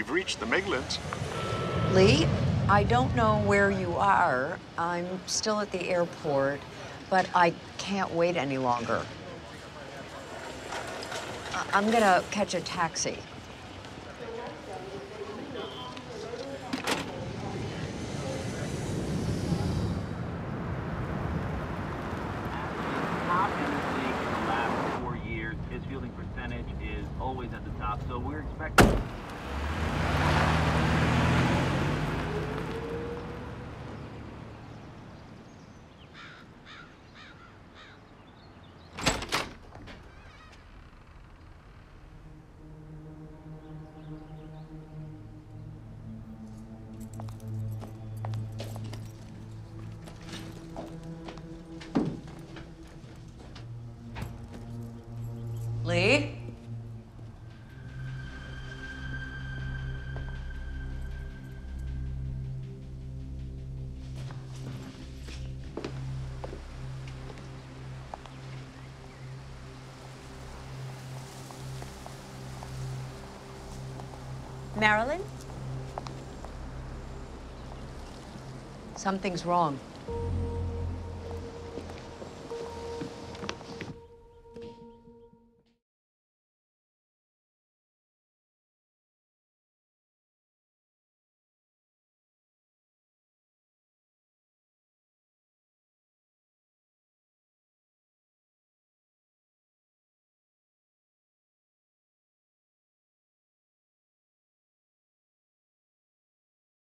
You've reached the Miglins. Lee, I don't know where you are. I'm still at the airport, but I can't wait any longer. I- I'm gonna catch a taxi. top in fielding percentage is always at the top, so we're expecting. Lee? Marilyn? Something's wrong.